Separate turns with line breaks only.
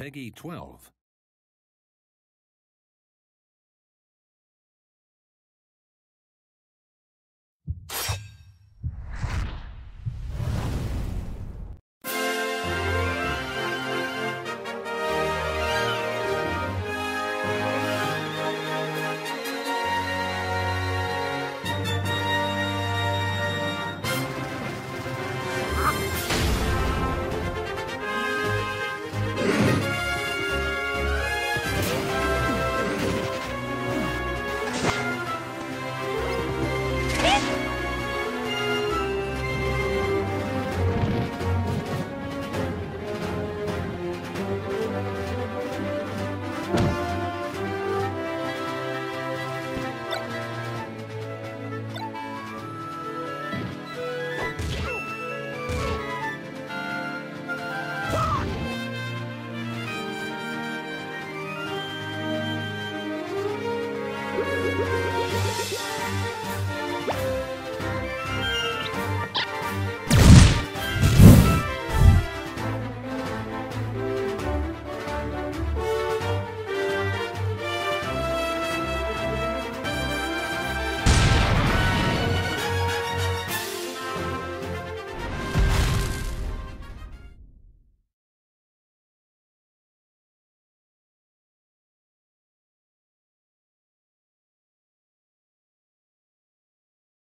Peggy 12.